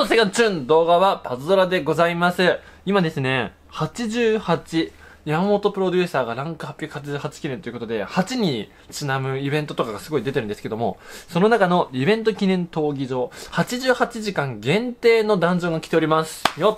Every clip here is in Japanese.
今日セカンチューン動画はパズドラでございます。今ですね、88、山本プロデューサーがランク888記念ということで、8にちなむイベントとかがすごい出てるんですけども、その中のイベント記念闘技場、88時間限定のダンジョンが来ております。よっ。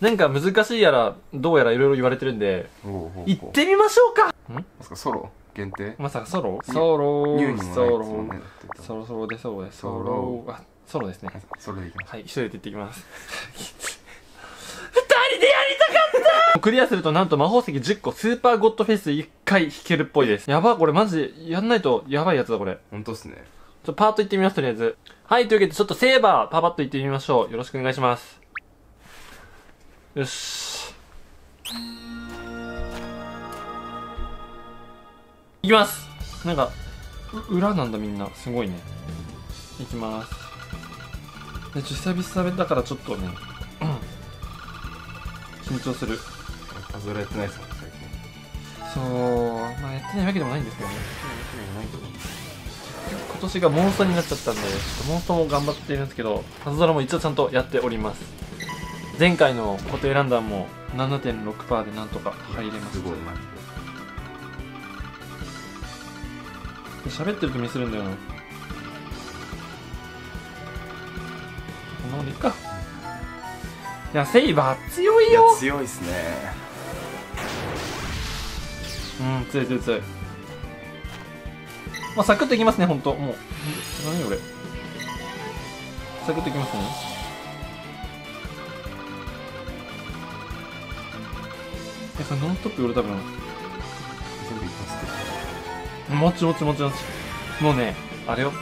なんか難しいやら、どうやらいろいろ言われてるんで、おうおうおう。行ってみましょうか。ん？ソロ？限定？まさかソロ？ソロニューにもないですソロもんね。だってソロソロでソロでソソロロあソロですね。それでいきます。はい一人で行ってきます。二人でやりたかった！クリアするとなんと魔法石10個スーパーゴッドフェイス1回弾けるっぽいです。やばこれマジでやんないとやばいやつだこれ。ち本当っすね。ょっとパーッと行ってみますとりあえず。はいというわけでちょっとセーバーパパッと行ってみましょう。よろしくお願いします。よしきます。なんかう裏なんだみんな。すごいね。いきます。でちょ久々だからちょっとねうん。緊張する。パズドラやってないですもん最近。そう。まあやってないわけでもないんですけどね。今年がモンストになっちゃったんでちょっとモンストも頑張ってるんですけどパズドラも一応ちゃんとやっております。前回の固定ランダムも7.6%でなんとか入れました。すごい喋ってるとミスるんだよな。こんなもんでいっか。いやセイバー強いよ。や強いっすね。うん強い強い強い。まあサクッといきますねほんと。もう。何これサクッといきますね。えそれノンストップ俺多分全部いきますけどもちもちもちもち。もうねあれよ。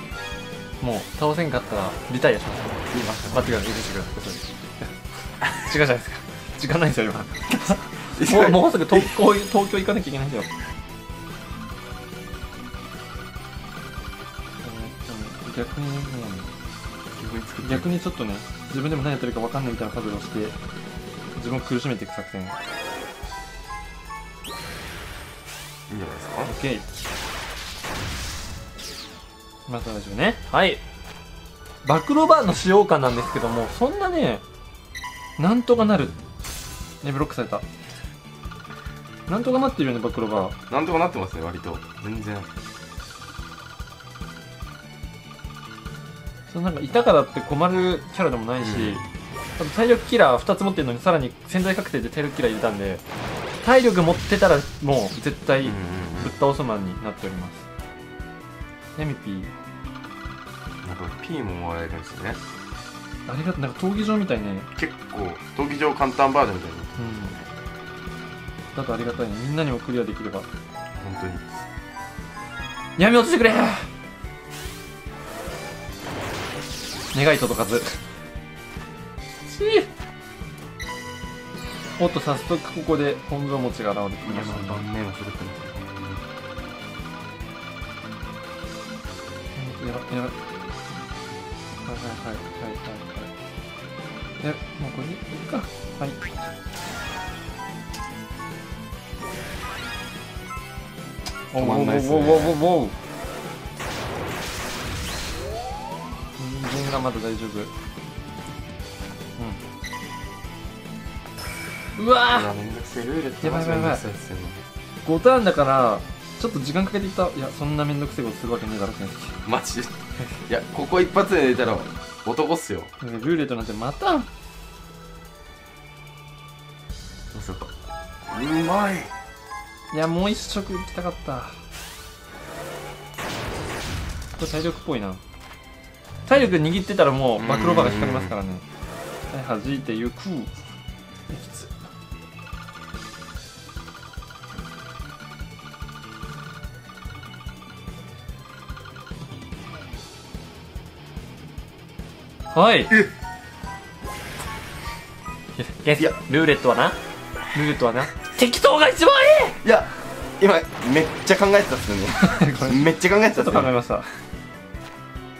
もう倒せんかったらリタイアします。言いまし待ってください許してください違うじゃないですか。時間ないですよ今。もうもうすぐ東京 東京行かなきゃいけないんだよ。逆にねもうね逆にちょっとね自分でも何やってるか分かんないみたいなパズルをして自分を苦しめていく作戦。いいんじゃないですか？OK まずは大丈夫ね。はい。暴露バーの使用感なんですけどもそんなねなんとかなる。ねブロックされた。なんとかなってるよね暴露バーなんとかなってますね割と。全然。そのなんかいたからって困るキャラでもないし、うん。あと体力キラー2つ持ってるのにさらに潜在確定で体力キラー入れたんで体力持ってたらもう絶対ぶっ倒すマンになっておりますヤミピー。うんなんか P ももらえるんですよね。ありがとう。なんか闘技場みたいね。結構闘技場簡単バージョンみたいなうん。だとありがたいね。みんなにもクリアできれば。本当に。やめ落ちてくれ。願い届かず。しおっと早速ここで本庄持ちが現れてきましたね。盤面をするってやばはいはいはいはいはいはい。えもうこれでいいか？はい。おおおおおおおお人間がまだ大丈夫。うん。うわー。やばいやばいやばい。マジめんどくさですよね。5ターンだからちょっと時間かけていった。いやそんなめんどくせえことするわけねえだろってマジ？いやここ一発で出たら男っすよ。ルーレットなんてまた。どうするか。うまい。いやもう一食行きたかった。これ体力っぽいな。体力握ってたらもう暴露場が光りますからね。はい弾いてゆく。きつはい。いや。ルーレットはな？ルーレットはな。適当が一番いい！いや今めっちゃ考えてたっすよね。めっちゃ考えてたっすよ考えました。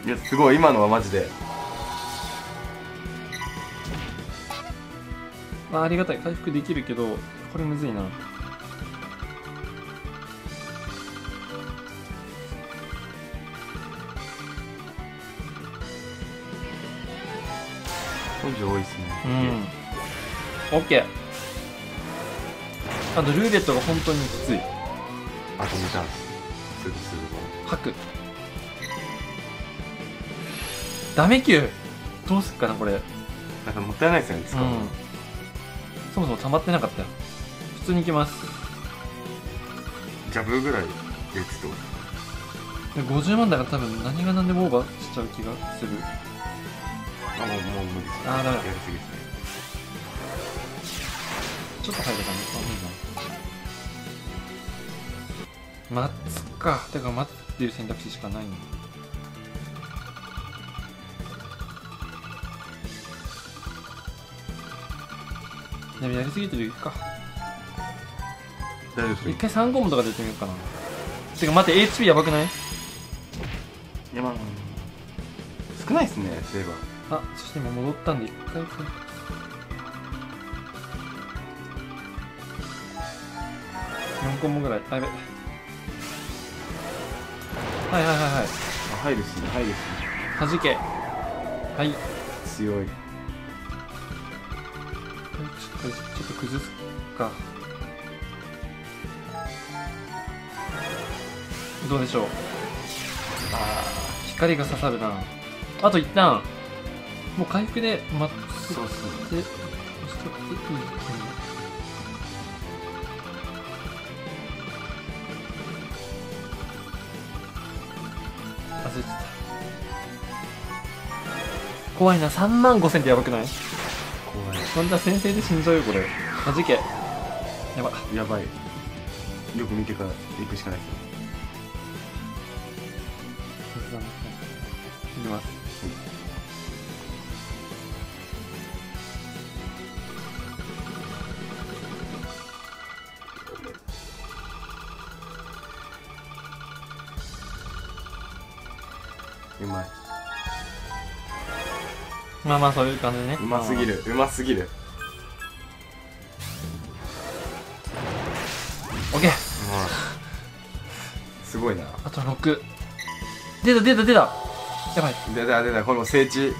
いやすごい今のはマジで。まあありがたい。回復できるけどこれむずいな根性多いっすね。うん。オッケー。あとルーレットが本当にきつい。あと2ターンす。ぐすぐ吐く。ダメ級。どうすっかなこれ。なんかもったいないですよね使うの、うん。そもそも溜まってなかったよ。普通に行きます。ジャブぐらいで打つと。で50万だから多分何が何でもオーバーしちゃう気がするあもうもう無理ですあーダメだやりすぎですね。ちょっと入るかな。あいいな待つか。てか待つっていう選択肢しかないんだでもやりすぎてるか。大丈夫です一回3コンボとかでやってみようかな。てか待って HP やばくない？いやまあ少ないですねそういえばあそして今戻ったんで。一回これ4コンボぐらい。あやべ。はいはいはいはい。あ入るっすね入るっすね。はじけ。はい。強いちょっとちょっと崩すか。どうでしょう。あー光が刺さるな。あと一旦もう回復で待ってそうっすていい焦ってた怖いな。3万5000ってやばくない？怖い。そんな先生で死んじゃうよこれ。はじけ。やば。やばい。よく見てから行くしかない。ですよまい。まあまあそういう感じでね。うますぎる。うますぎる。オッケー。すごいな。あと6出た出た出た。やばい。出た出た。これも聖地。や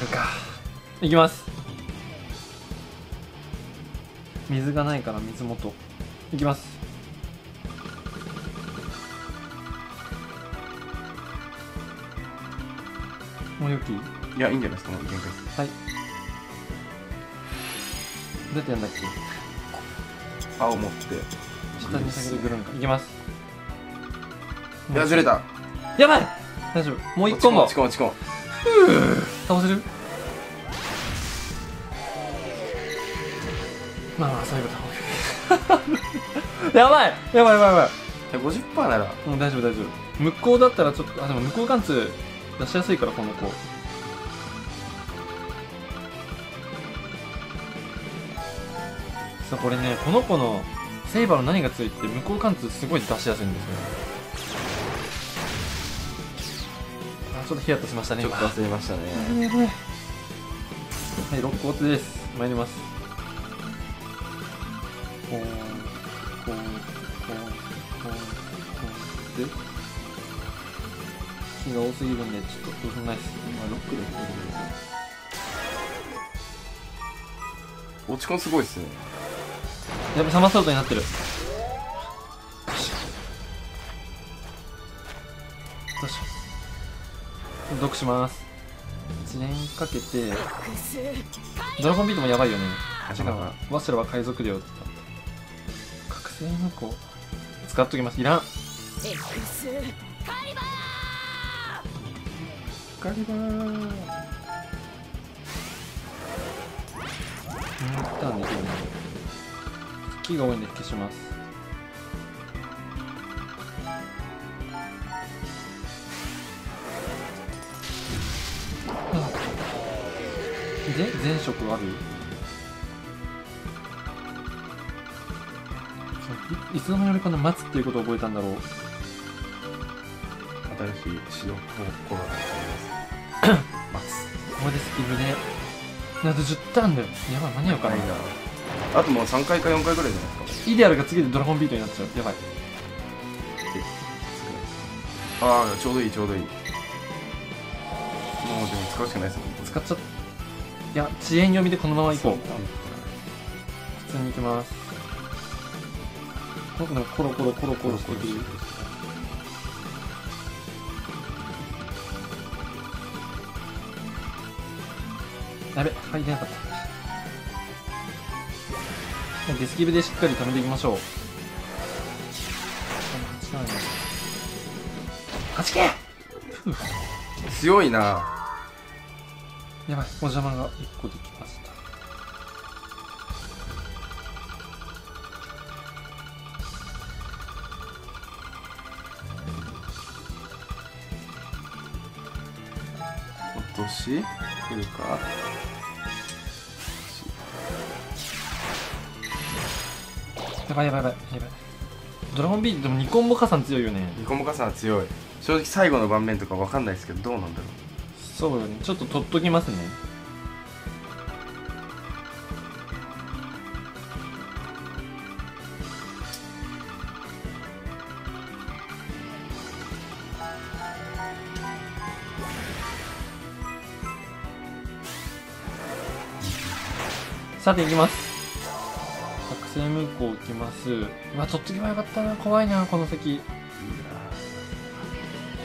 るか。いきます。水がないから水元。いきますもうよき？いやいいんじゃないですかもう限界です。はい。どうやってやんだっけ？青持って。下に下げてくるんか。いきます。いやずれた。やばい！大丈夫。もう一個も。落ち込む落ち込む倒せる？まあまあそういうこと。やばい！やばいやばいやばい。50%なら。もう大丈夫大丈夫。向こうだったらちょっとあでも向こう貫通出しやすいからこの子。そうこれねこの子のセイバーの何がついて向こう貫通すごい出しやすいんですよ。あちょっとヒヤッとしましたねちょっと今忘れましたね。はい肋骨です。参ります。こうが多すぎるんでちょっとどうしようもないです。今ロックで落ち込むすごいっすね。やべサマーソルトになってる。よしどうしよう。読します。1年かけてドラゴンビートもやばいよね。違うわワシラは海賊領だった覚醒無効使っときます。いらんカリバーうんターンできるね木が多いんで消しますで前職ある？そういいつの間に俺こんな待つっていうことを覚えたんだろう。新しい指導方法があります。ここでスキルで。あと10ターンだよやばい間に合うかな。あともう3回か4回ぐらいじゃないですか。イデアルが次でドラゴンビートになっちゃう。やばい。ああちょうどいいちょうどいい。もうでも使うしかないですもん使っちゃっいや遅延読みでこのまま行こう。普通に行きます。なんかコロコロコロコロしてくるやべ入れなかったデスキブでしっかり貯めていきましょう。8け強いな。やばいお邪魔が1個できました。落とし来るか？やばいやばいやばいやばい。ドラゴンビートでもニコンボ加算強いよね。ニコモカさんは強い。正直最後の盤面とかわかんないですけどどうなんだろそうよね。ちょっと取っときますね。さて行きます作戦向こう行きます。うわ取っとけばよかったな。怖いなこの席。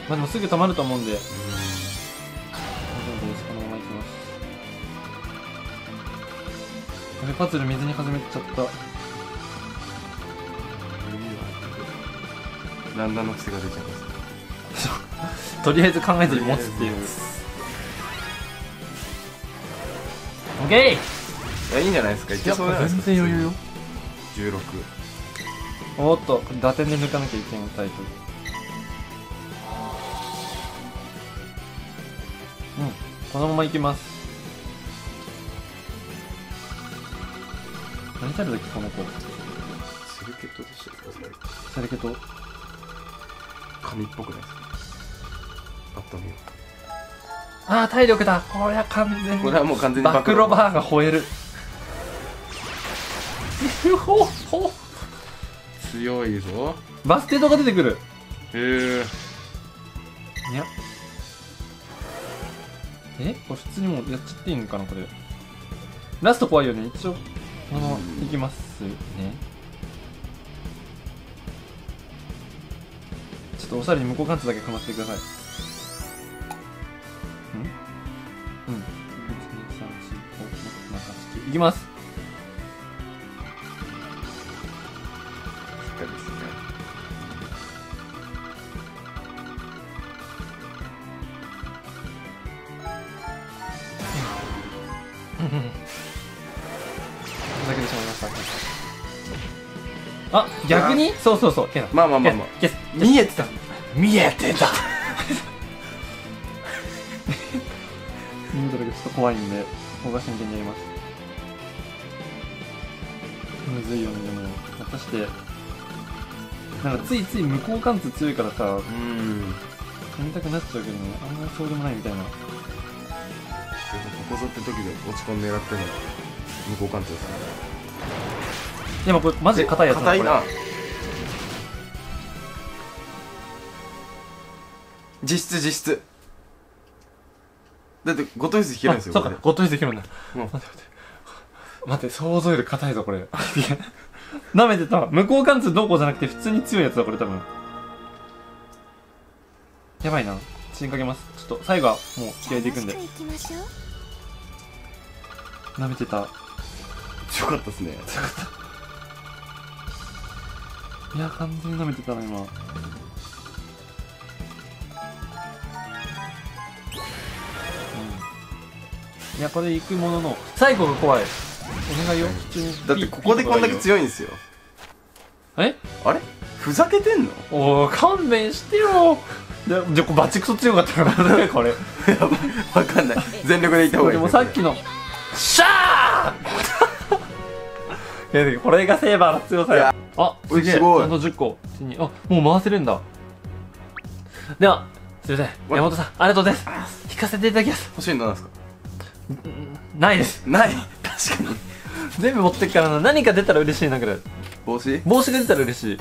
まあでもすぐ溜まると思うんで。大丈夫ですこのまま行きます。これパズル水に始めちゃった。ランダムの癖が出ちゃいますとりあえず考えずに持つっていう。オッケいやいいんじゃないですか。いけそうじゃないですか。全然余裕よ16おっと打点で抜かなきゃいけないタイプうんこのまま行きます。何タイプだっけこの子。セルケットでしたっけセレケト。紙っぽくないですか？パッと見よああ体力だ。これは完全に。うこれはもう完全にバックロバーが吠えるほほ強いぞ。バステートが出てくる。へえいや。え？これ普通にもうやっちゃっていいんかなこれ。ラスト怖いよね。一応このいきますね。ちょっとおしゃれに向こう関節だけかまってください。ん？うん。1 2 3 4 5 6 7 8 9いきます逆に？そうそうそう。まあまあまあまあ。見えてた。見えてた。ミンドルがちょっと怖いんで僕が真剣にやります。むずいよねでも。果たして。なんかついつい向こう関節強いからさうん噛みたくなっちゃうけどね。あんまりそうでもないみたいな。ここぞって時で落ち込んで狙ってるの向こう関係ですねでもこれマジで硬いやつ硬いな実質実質。だって5トイス引けるんですよあそうかゴッドイズできるんだ。もう待って待って。待って想像より硬いぞこれ。い や舐めてた。向こう関節どうこうじゃなくて普通に強いやつだこれ多分。やばいな。血かけます。ちょっと最後はもう気合いでいくんで。楽しくいきましょう舐めてた。強かったですね。いや完全に舐めてたな今いやこれ行くものの最後が怖い。お願いよ。だってここでこんだけ強いんですよ。え？あれ？ふざけてんの？おー勘弁してよ。でじゃあバチクソ強かったからねこれ。やばい。わかんない。全力でいった方がいでいもさっきのシャー いやこれがセーバーの強さや。あすげえ。すごい。ちゃんと10個あもう回せるんだ。ではすいません。山本さんありがとうございます。引かせていただきます。欲しいのなんですか？ないです。ない。確かに。全部持ってっからな。何か出たら嬉しいなぐらい。帽子？帽子が出たら嬉しい